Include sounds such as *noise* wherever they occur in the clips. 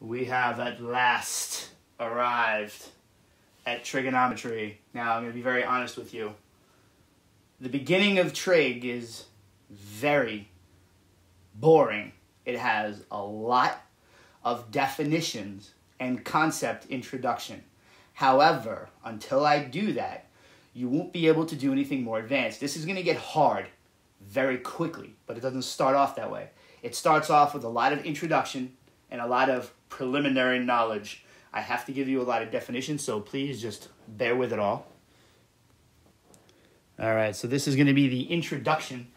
we have at last arrived at trigonometry. Now, I'm going to be very honest with you. The beginning of trig is very boring. It has a lot of definitions and concept introduction. However, until I do that, you won't be able to do anything more advanced. This is going to get hard very quickly, but it doesn't start off that way. It starts off with a lot of introduction and a lot of preliminary knowledge. I have to give you a lot of definitions, so please just bear with it all. All right, so this is going to be the introduction.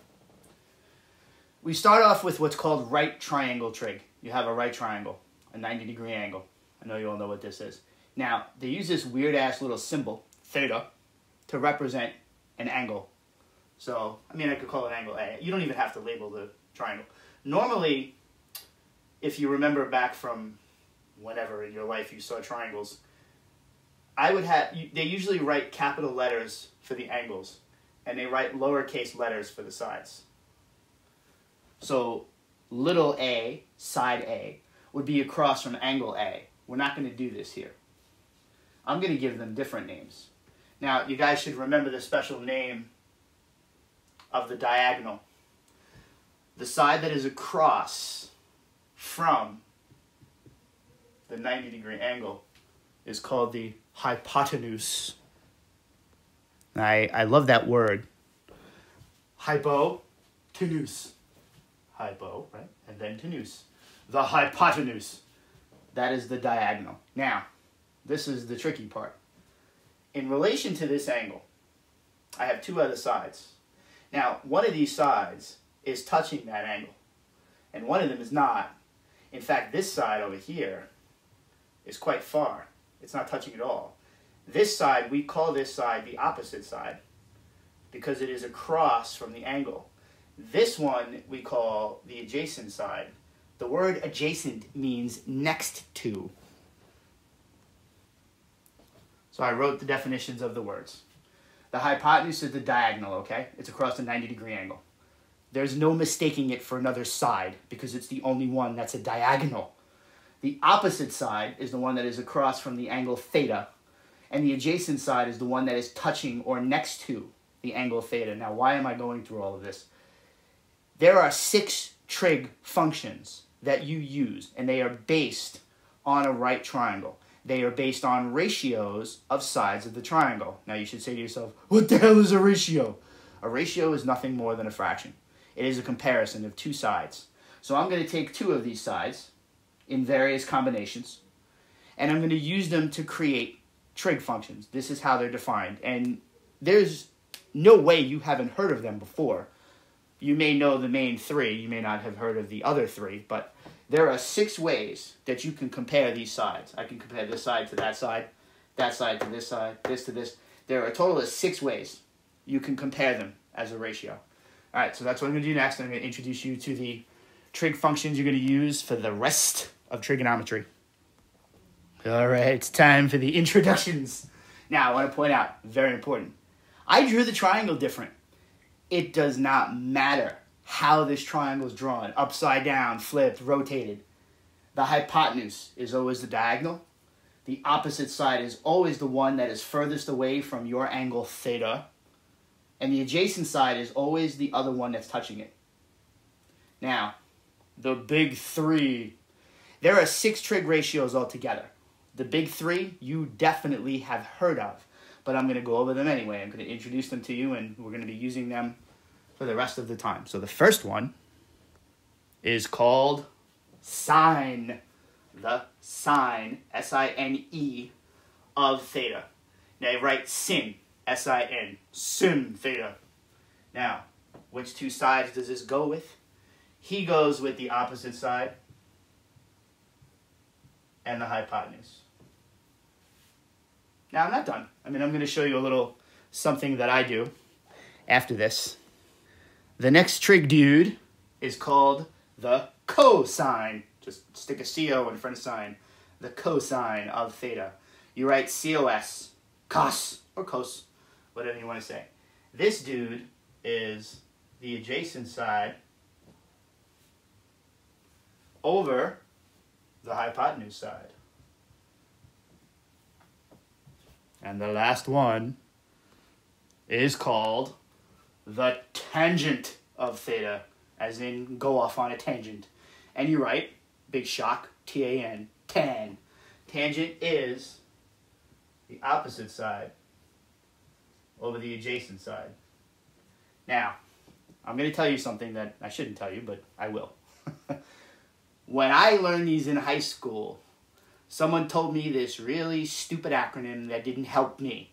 We start off with what's called right triangle trig. You have a right triangle, a 90 degree angle. I know you all know what this is. Now, they use this weird ass little symbol, theta, to represent an angle. So, I mean, I could call it angle A. You don't even have to label the triangle. Normally, if you remember back from whenever in your life you saw triangles, I would have, they usually write capital letters for the angles, and they write lowercase letters for the sides. So, little a, side A, would be across from angle A. We're not going to do this here. I'm going to give them different names. Now, you guys should remember the special name of the diagonal. The side that is across from the 90 degree angle is called the hypotenuse. I, I love that word. Hypotenuse. Hypo, right? And then tenuse. The hypotenuse. That is the diagonal. Now, this is the tricky part. In relation to this angle, I have two other sides. Now, one of these sides is touching that angle, and one of them is not. In fact, this side over here is quite far. It's not touching at all. This side, we call this side the opposite side because it is across from the angle. This one we call the adjacent side. The word adjacent means next to. So I wrote the definitions of the words. The hypotenuse is the diagonal, okay? It's across a 90 degree angle. There's no mistaking it for another side because it's the only one that's a diagonal. The opposite side is the one that is across from the angle theta, and the adjacent side is the one that is touching or next to the angle theta. Now, why am I going through all of this? There are six trig functions that you use, and they are based on a right triangle. They are based on ratios of sides of the triangle. Now you should say to yourself, what the hell is a ratio? A ratio is nothing more than a fraction. It is a comparison of two sides. So I'm going to take two of these sides in various combinations, and I'm going to use them to create trig functions. This is how they're defined. And there's no way you haven't heard of them before. You may know the main three, you may not have heard of the other three, but there are six ways that you can compare these sides. I can compare this side to that side, that side to this side, this to this. There are a total of six ways you can compare them as a ratio. All right, so that's what I'm going to do next. I'm going to introduce you to the trig functions you're going to use for the rest of trigonometry. All right, it's time for the introductions. Now, I want to point out, very important, I drew the triangle different. It does not matter how this triangle is drawn upside down, flipped, rotated. The hypotenuse is always the diagonal. The opposite side is always the one that is furthest away from your angle theta. And the adjacent side is always the other one that's touching it. Now, the big three. There are six trig ratios altogether. The big three you definitely have heard of, but I'm going to go over them anyway. I'm going to introduce them to you, and we're going to be using them for the rest of the time. So the first one is called sine. The sine, S I N E, of theta. Now you write sin, S I N, sin theta. Now, which two sides does this go with? He goes with the opposite side and the hypotenuse. Now, I'm not done. I mean, I'm going to show you a little something that I do after this. The next trig dude is called the cosine. Just stick a CO in front of sine. The cosine of theta. You write COS, cos, or cos, whatever you want to say. This dude is the adjacent side over the hypotenuse side. And the last one is called the tangent of theta, as in go off on a tangent. And you're right, big shock, T A N, tan. Tangent is the opposite side over the adjacent side. Now, I'm going to tell you something that I shouldn't tell you, but I will. *laughs* when I learned these in high school, someone told me this really stupid acronym that didn't help me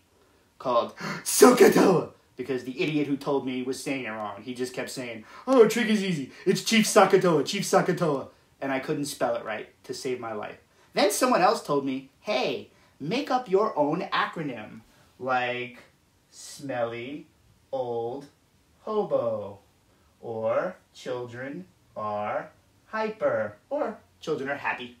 called SOHCAHTOA because the idiot who told me was saying it wrong. He just kept saying, "Oh, trick is easy. It's Chief SOHCAHTOA, Chief SOHCAHTOA," and I couldn't spell it right to save my life. Then someone else told me, "Hey, make up your own acronym, like smelly old hobo, or children are hyper, or children are happy,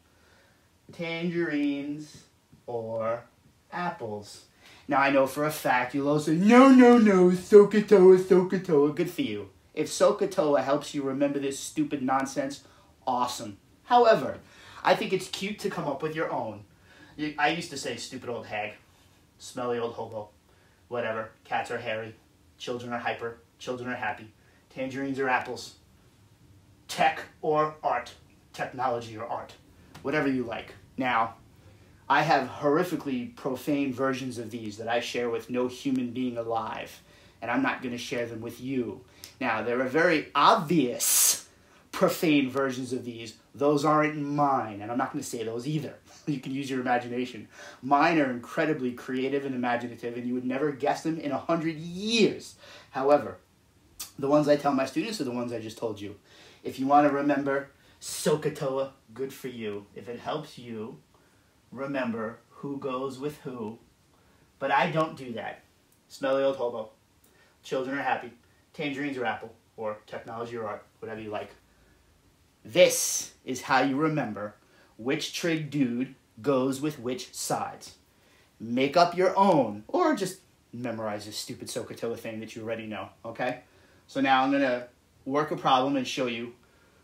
tangerines, or apples." Now I know for a fact you'll all say, no, no, no, SOHCAHTOA, SOHCAHTOA, good for you. If SOHCAHTOA helps you remember this stupid nonsense, awesome. However, I think it's cute to come up with your own. I used to say stupid old hag, smelly old hobo, whatever. Cats are hairy, children are hyper, children are happy, tangerines are apples, tech or art, technology or art, whatever you like. Now, I have horrifically profane versions of these that I share with no human being alive, and I'm not going to share them with you. Now, there are very obvious profane versions of these. Those aren't mine, and I'm not going to say those either. *laughs* you can use your imagination. Mine are incredibly creative and imaginative, and you would never guess them in a hundred years. However, the ones I tell my students are the ones I just told you. If you want to remember SOHCAHTOA, good for you. If it helps you, remember who goes with who. But I don't do that. Smelly old hobo. Children are happy. Tangerines or apple. Or technology or art. Whatever you like. This is how you remember which trig dude goes with which sides. Make up your own. Or just memorize this stupid SOHCAHTOA thing that you already know. Okay? So now I'm to work a problem and show you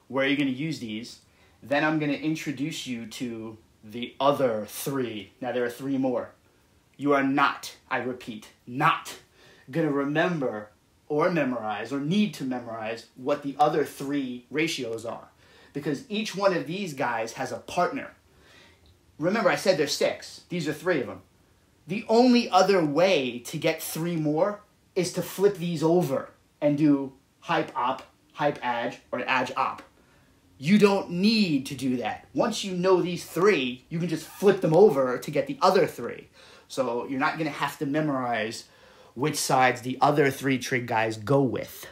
where you're to use these. Then I'm to introduce you to the other three. Now there are three more. You are not, I repeat, not to remember or memorize or need to memorize what the other three ratios are because each one of these guys has a partner. Remember, I said there's six. These are three of them. The only other way to get three more is to flip these over and do hype op, hype ag, or ag op. You don't need to do that. Once you know these three, you can just flip them over to get the other three. So you're not going to have to memorize which sides the other three trig guys go with.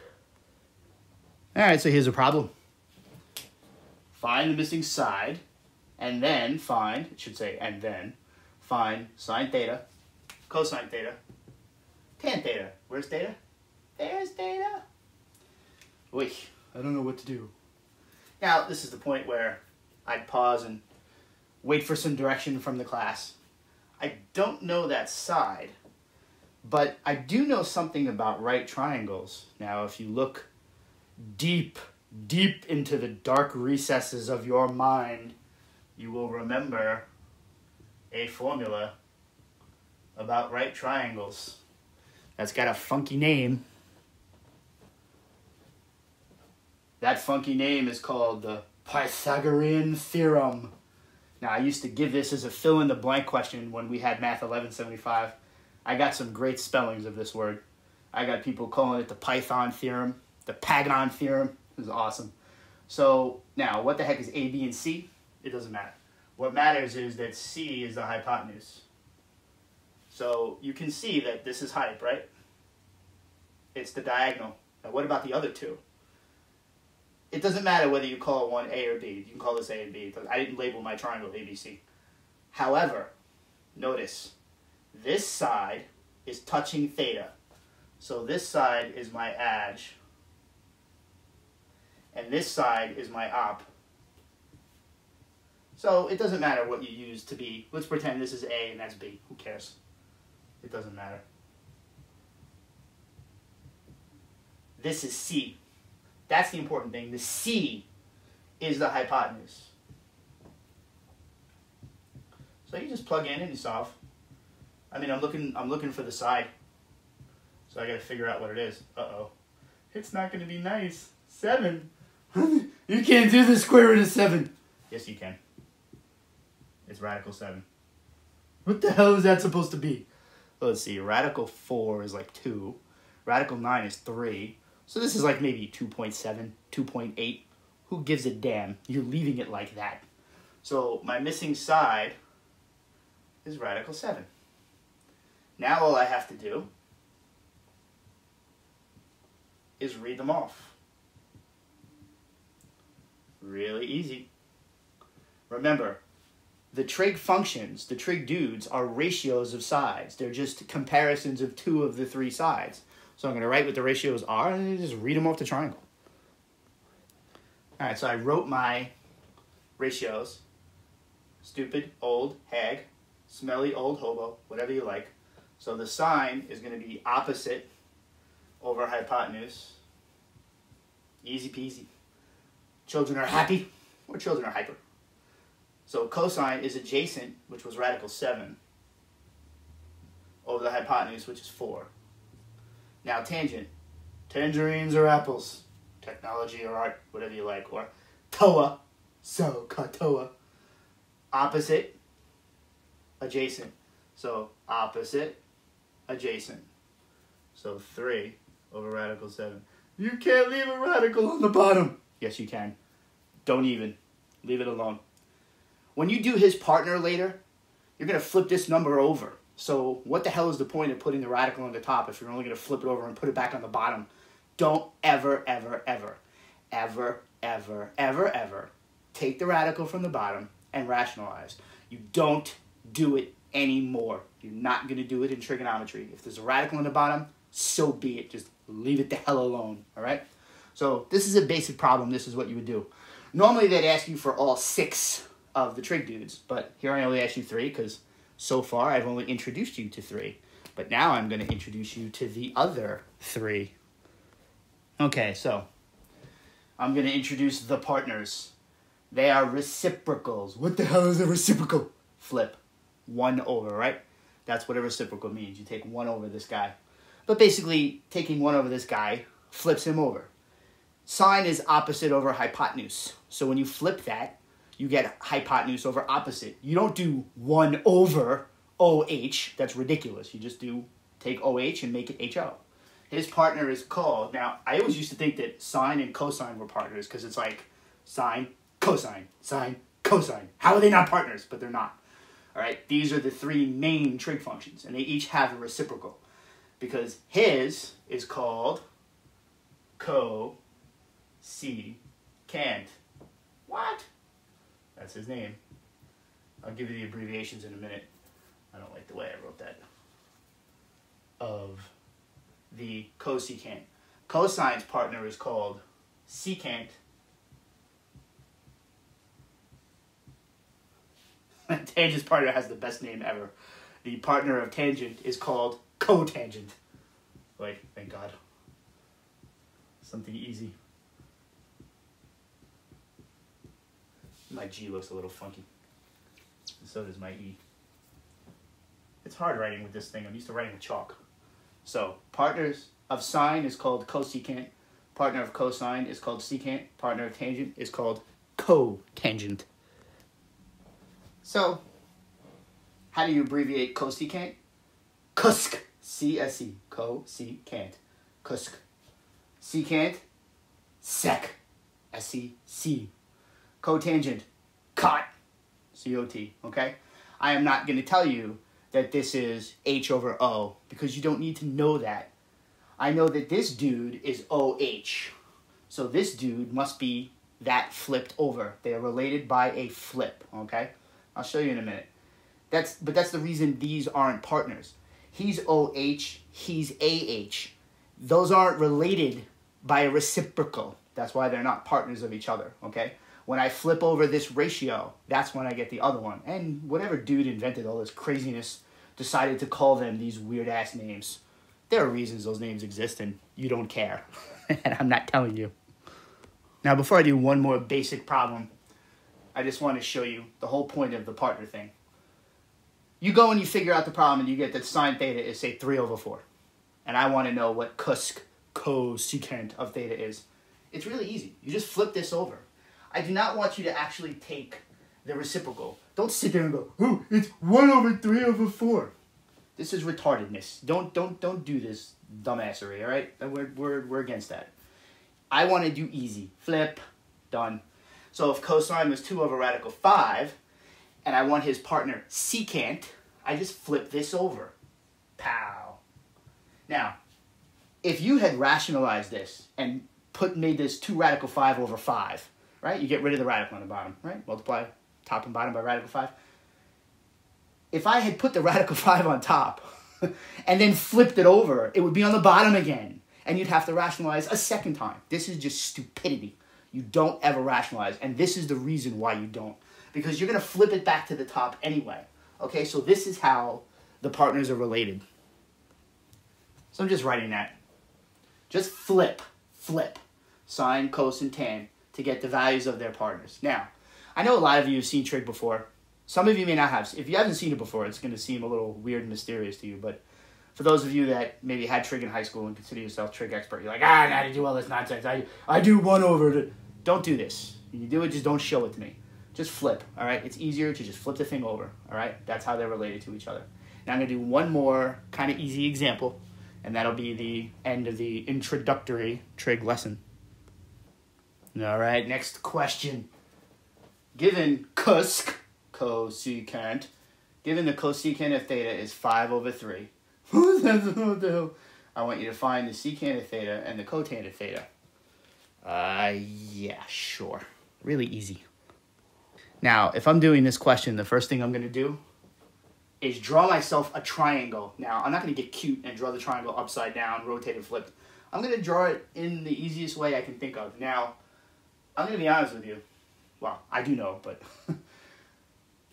All right, so here's a problem. Find the missing side, and then find, it should say, and then, find sine theta, cosine theta, tan theta. Where's theta? There's theta. Wait, I don't know what to do. Now, this is the point where I'd pause and wait for some direction from the class. I don't know that side, but I do know something about right triangles. Now, if you look deep, deep into the dark recesses of your mind, you will remember a formula about right triangles that's got a funky name. That funky name is called the Pythagorean theorem. Now, I used to give this as a fill in the blank question when we had Math 1175. I got some great spellings of this word. I got people calling it the Python theorem, the Paganon theorem. This is awesome. So, now, what the heck is A, B, and C? It doesn't matter. What matters is that C is the hypotenuse. So, you can see that this is hype, right? It's the diagonal. Now, what about the other two? it doesn't matter whether you call one A or B. You can call this A and B. I didn't label my triangle ABC. However, notice this side is touching theta. So this side is my ag. And this side is my op. So it doesn't matter what you use to be. Let's pretend this is A and that's B. Who cares? It doesn't matter. This is C. That's the important thing. The C is the hypotenuse. So you just plug in and you solve. I mean, I'm looking, I'm looking for the side. So I gotta figure out what it is. Uh-oh. It's not gonna be nice. Seven. *laughs* you can't do the square root of seven. Yes, you can. It's radical seven. What the hell is that supposed to be? Let's see. Radical four is like two. Radical nine is three. So this is like maybe 2.7, 2.8. Who gives a damn? You're leaving it like that. So my missing side is radical 7. Now all I have to do is read them off. Really easy. Remember, the trig functions, the trig dudes, are ratios of sides. They're just comparisons of two of the three sides. So I'm going to write what the ratios are and just read them off the triangle. All right, so I wrote my ratios. Stupid, old, hag, smelly, old hobo, whatever you like. So the sine is going to be opposite over hypotenuse. Easy peasy. Children are happy or children are hyper. So cosine is adjacent, which was radical 7, over the hypotenuse, which is 4. Now tangent. Tangerines or apples. Technology or art, whatever you like. Or toa. So, katoa. Opposite. Adjacent. So, opposite. Adjacent. So, 3 over radical 7. You can't leave a radical on the bottom. Yes, you can. Don't even. Leave it alone. When you do his partner later, you're going to flip this number over. So what the hell is the point of putting the radical on the top if you're only going to flip it over and put it back on the bottom? Don't ever, ever, ever, ever, ever, ever, ever take the radical from the bottom and rationalize. You don't do it anymore. You're not going to do it in trigonometry. If there's a radical on the bottom, so be it. Just leave it the hell alone, all right? So this is a basic problem. This is what you would do. Normally they'd ask you for all six of the trig dudes, but here I only asked you three because so far, I've only introduced you to three, but now I'm going to introduce you to the other three. Okay, so I'm going to introduce the partners. They are reciprocals. What the hell is a reciprocal? Flip. One over, right? That's what a reciprocal means. You take one over this guy. But basically, taking one over this guy flips him over. Sine is opposite over hypotenuse. So when you flip that, you get hypotenuse over opposite. You don't do 1 over OH. That's ridiculous. You just do take OH and make it HO. His partner is called, now I always used to think that sine and cosine were partners because it's like sine, cosine, sine, cosine. How are they not partners? But they're not. All right, these are the three main trig functions, and they each have a reciprocal because his is called co secant. What? That's his name. I'll give you the abbreviations in a minute. I don't like the way I wrote that. Of the cosecant. Cosine's partner is called secant. *laughs* Tangent's partner has the best name ever. The partner of tangent is called cotangent. Like, thank God. Something easy. My G looks a little funky. And so does my E. It's hard writing with this thing. I'm used to writing with chalk. So, partners of sine is called cosecant. Partner of cosine is called secant. Partner of tangent is called cotangent. So, how do you abbreviate cosecant? Cusk. C-S-E. Co-secant. Cusk. Secant. Sec. S-E-C cotangent, cot, C-O-T, okay? I am not going to tell you that this is H over O because you don't need to know that. I know that this dude is OH. So this dude must be that flipped over. They are related by a flip, okay? I'll show you in a minute. That's but that's the reason these aren't partners. He's OH, he's AH. Those aren't related by a reciprocal. That's why they're not partners of each other, okay? When I flip over this ratio, that's when I get the other one. And whatever dude invented all this craziness decided to call them these weird ass names. There are reasons those names exist and you don't care. *laughs* and I'm not telling you. Now, before I do one more basic problem, I just want to show you the whole point of the partner thing. you go and you figure out the problem and you get that sine theta is, say, 3 over 4. And I want to know what cusc cosecant of theta is. It's really easy. You just flip this over. I do not want you to actually take the reciprocal. Don't sit there and go, oh, it's 1 over 3 over 4. This is retardedness. Don't don't don't do this dumbassery, all right? We're, we're, we're against that. I want to do easy. Flip. Done. So if cosine was 2 over radical 5, and I want his partner secant, I just flip this over. Pow. Now, if you had rationalized this and put made this 2 radical 5 over 5, right? You get rid of the radical on the bottom, right? Multiply top and bottom by radical 5. If I had put the *laughs* radical 5 on top *laughs* and then flipped it over, it would be on the bottom again. And you'd have to rationalize a second time. This is just stupidity. You don't ever rationalize. And this is the reason why you don't. Because you're going to flip it back to the top anyway. Okay, so this is how the partners are related. So I'm just writing that. Just flip, flip, sine, cosine, tan to get the values of their partners. Now, I know a lot of you have seen trig before. Some of you may not have. If you haven't seen it before, it's going to seem a little weird and mysterious to you. But for those of you that maybe had trig in high school and consider yourself trig expert, you're like, ah, I to do all this nonsense. I, I do one over. The... Don't do this. When you do it, just don't show it to me. Just flip, all right? It's easier to just flip the thing over, all right? That's how they're related to each other. Now I'm going to do one more kind of easy example, and that'll be the end of the introductory trig lesson. All right, next question. Given cusc, cosecant, given the cosecant of theta is 5 over 3, *laughs* what the hell? I want you to find the secant of theta and the cotangent of theta. Uh, yeah, sure. Really easy. Now, if I'm doing this question, the first thing I'm going to do is draw myself a triangle. Now, I'm not going to get cute and draw the triangle upside down, rotated, flipped. I'm going to draw it in the easiest way I can think of. Now, I'm to be honest with you. Well, I do know, but *laughs*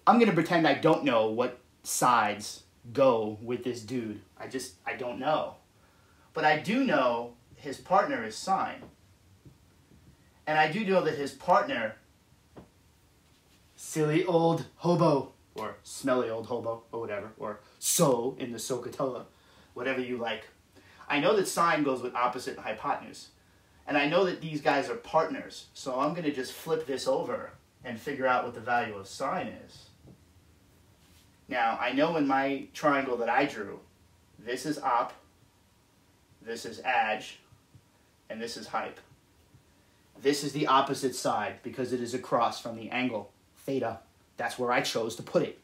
I'm to pretend I don't know what sides go with this dude. I just, I don't know. But I do know his partner is sine. And I do know that his partner, silly old hobo, or smelly old hobo, or whatever, or so in the SOHCAHTOA, whatever you like. I know that sine goes with opposite hypotenuse. And I know that these guys are partners, so I'm going to just flip this over and figure out what the value of sine is. Now, I know in my triangle that I drew, this is op, this is adj, and this is hype. This is the opposite side because it is across from the angle, theta. That's where I chose to put it.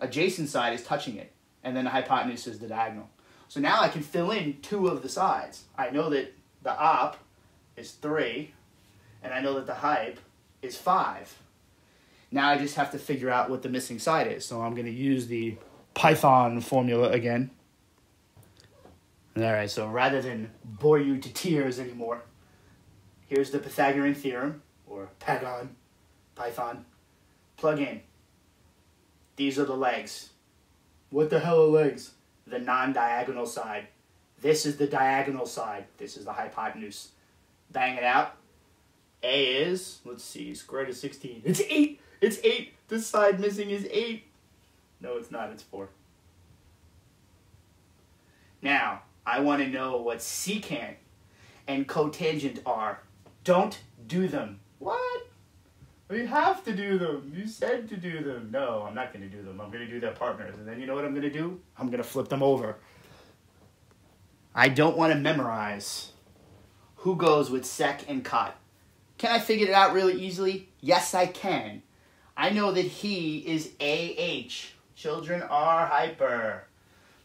Adjacent side is touching it, and then the hypotenuse is the diagonal. So now I can fill in two of the sides. I know that the op is 3, and I know that the hype is 5. Now I just have to figure out what the missing side is. So I'm going to use the Python formula again. All right, so rather than bore you to tears anymore, here's the Pythagorean theorem, or Pagon, Python. Plug in. These are the legs. What the hell are legs? The non-diagonal side. This is the diagonal side. This is the hypotenuse bang it out. A is, let's see, square root of 16. It's 8! It's 8! This side missing is 8. No, it's not. It's 4. Now, I want to know what secant and cotangent are. Don't do them. What? We have to do them. You said to do them. No, I'm not going to do them. I'm going to do their partners. And then you know what I'm going to do? I'm going to flip them over. I don't want to memorize who goes with sec and cot. Can I figure it out really easily? Yes, I can. I know that he is AH. Children are hyper.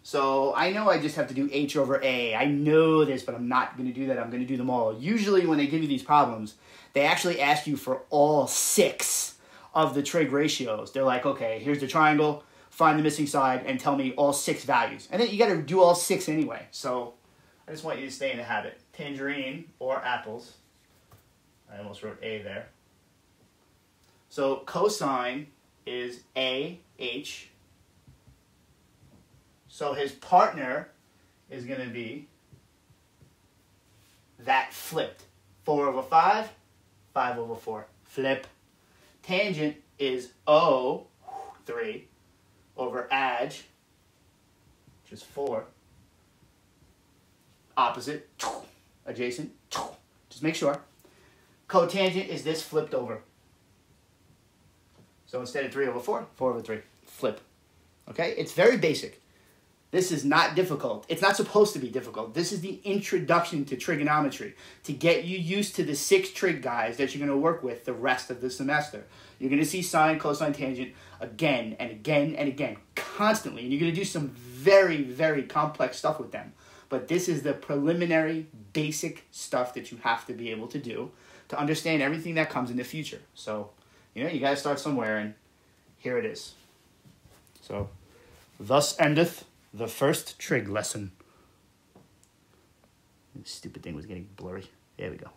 So I know I just have to do H over A. I know this, but I'm not going to do that. I'm going to do them all. Usually when they give you these problems, they actually ask you for all six of the trig ratios. They're like, okay, here's the triangle, find the missing side, and tell me all six values. And then you got to do all six anyway. So I just want you to stay in the habit. Tangerine or apples. I almost wrote A there. So cosine is AH. So his partner is going to be that flipped. 4 over 5, 5 over 4. Flip. Tangent is O, 3. over adj, which is 4, opposite, adjacent, just make sure. Cotangent is this flipped over. So instead of 3 over 4, 4 over 3. Flip. Okay? It's very basic. This is not difficult. It's not supposed to be difficult. This is the introduction to trigonometry to get you used to the six trig guys that you're going to work with the rest of the semester. You're going to see sine, cosine, tangent again and again and again, constantly. And you're going to do some very, very complex stuff with them. But this is the preliminary, basic stuff that you have to be able to do to understand everything that comes in the future. So, you know, you got to start somewhere, and here it is. So, thus endeth the first trig lesson. This stupid thing was getting blurry. There we go.